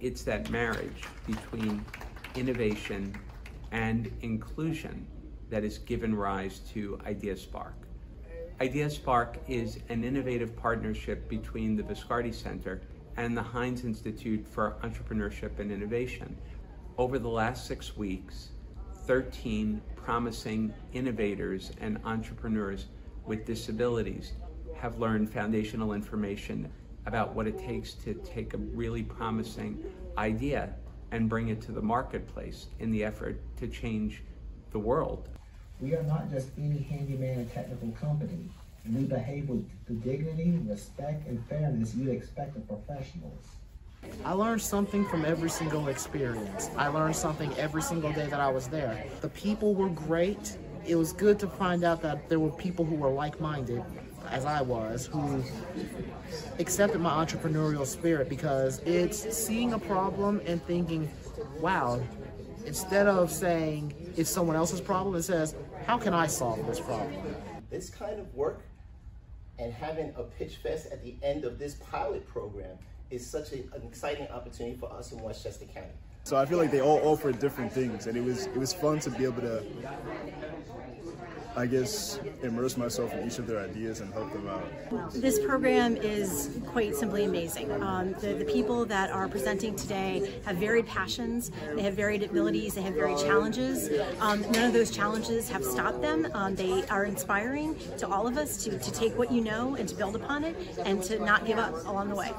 It's that marriage between innovation and inclusion that has given rise to IdeaSpark. IdeaSpark is an innovative partnership between the Viscardi Center and the Hynes Institute for Entrepreneurship and Innovation. Over the last six weeks, 13 promising innovators and entrepreneurs with disabilities have learned foundational information about what it takes to take a really promising idea and bring it to the marketplace in the effort to change the world. We are not just any handyman and technical company. We behave with the dignity, respect, and fairness you'd expect of professionals. I learned something from every single experience. I learned something every single day that I was there. The people were great. It was good to find out that there were people who were like-minded, as I was, who accepted my entrepreneurial spirit because it's seeing a problem and thinking, wow, instead of saying it's someone else's problem, it says, how can I solve this problem? This kind of work and having a pitch fest at the end of this pilot program is such a, an exciting opportunity for us in Westchester County. So I feel like they all offer different things, and it was it was fun to be able to, I guess, immerse myself in each of their ideas and help them out. This program is quite simply amazing. Um, the, the people that are presenting today have varied passions, they have varied abilities, they have varied challenges. Um, none of those challenges have stopped them. Um, they are inspiring to all of us to, to take what you know and to build upon it and to not give up along the way.